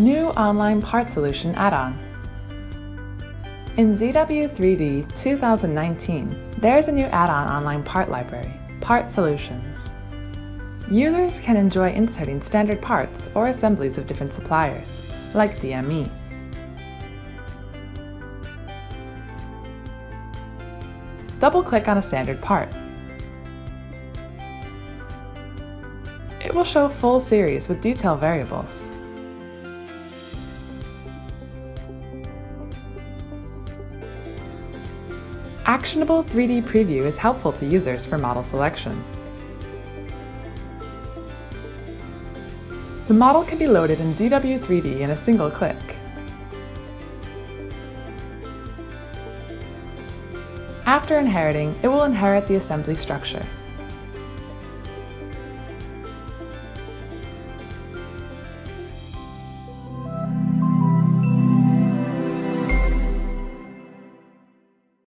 New Online Part Solution add-on. In ZW3D 2019, there's a new add-on online part library, Part Solutions. Users can enjoy inserting standard parts or assemblies of different suppliers, like DME. Double-click on a standard part. It will show full series with detail variables. Actionable 3D Preview is helpful to users for model selection. The model can be loaded in ZW3D in a single click. After inheriting, it will inherit the assembly structure.